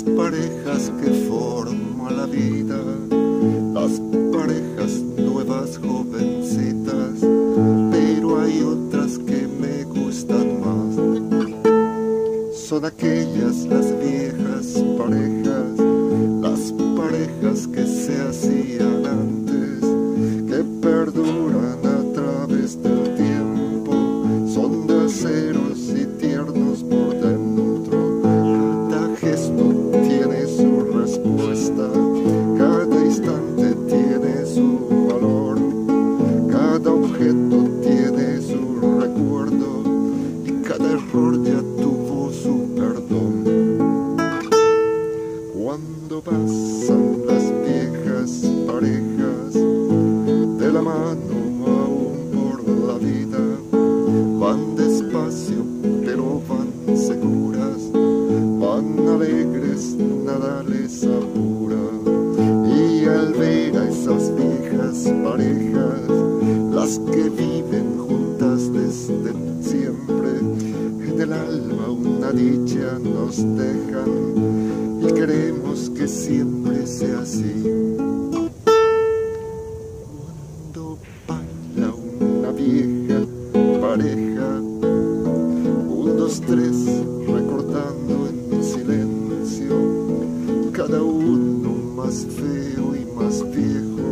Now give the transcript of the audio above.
las parejas que forma la vida, las parejas nuevas jovencitas, pero hay otras que me gustan más. Son aquellas las objeto tiene su recuerdo y cada error ya tuvo su perdón. Cuando pasan las viejas parejas de la mano aún por la vida, van despacio pero van seguras, van alegres, nada les apura. Y al ver a esas que viven juntas desde siempre. En el alma una dicha nos dejan y queremos que siempre sea así. Cuando baila una vieja pareja, un, dos, tres, recordando en silencio, cada uno más feo y más viejo.